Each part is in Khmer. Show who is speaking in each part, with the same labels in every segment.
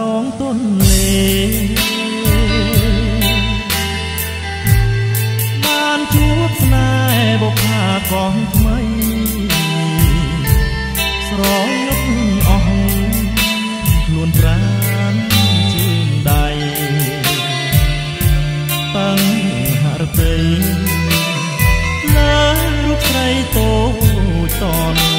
Speaker 1: ដងទន្លេបានជួបស្នេហ៍បុផាកងថ្មី ស្រងឹកអស់ខ្លួនប្រានជើងដៃតាំងហរតីលើរូបស្រីតូចតន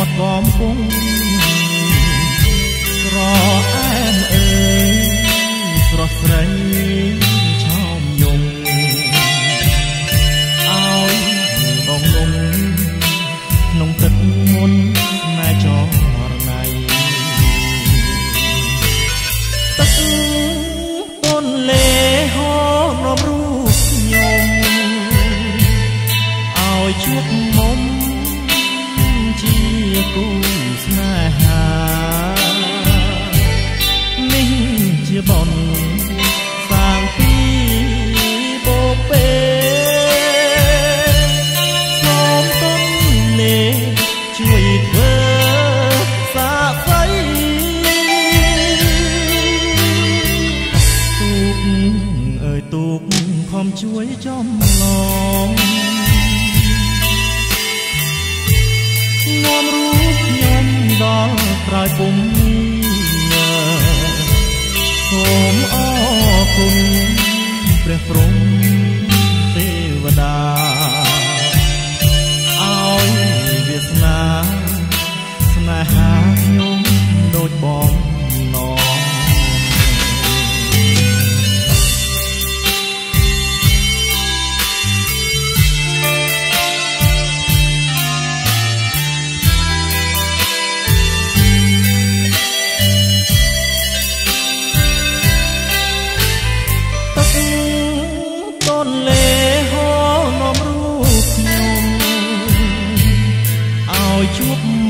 Speaker 1: រមាត់កំពង់ក្រអែមអើយស្រស់ស្រីឆោមយងឲ្យបងលងក្នុងទឹកមុនណែចរណៃទឹកពន់លេហូរនំរូបខ្ញុំឲ្យជួបមុំជា គូស្នេហានេះជាបនសាងពីបូពេសូមទុនលេជួយធ្វើសាក្សីទូកអើយទូកខំជួយចំឡង ដល់ក្រោយពុំសូមអរគុណព្រះព្រំ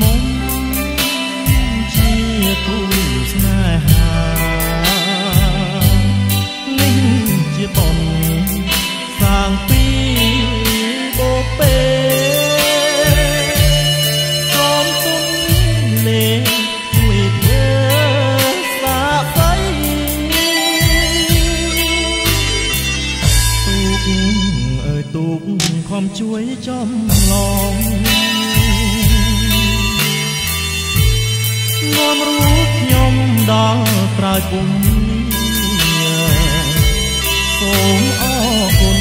Speaker 1: មុំជាគូស្នេហានេះជាបនសាងពីបូពេសូមទុនលេជួយធ្វើសាក្សីទូកអើយទូកខំជួយចំឡង នាំរូបខ្ញុំដល់ត្រើយពុំសូមអរគុណ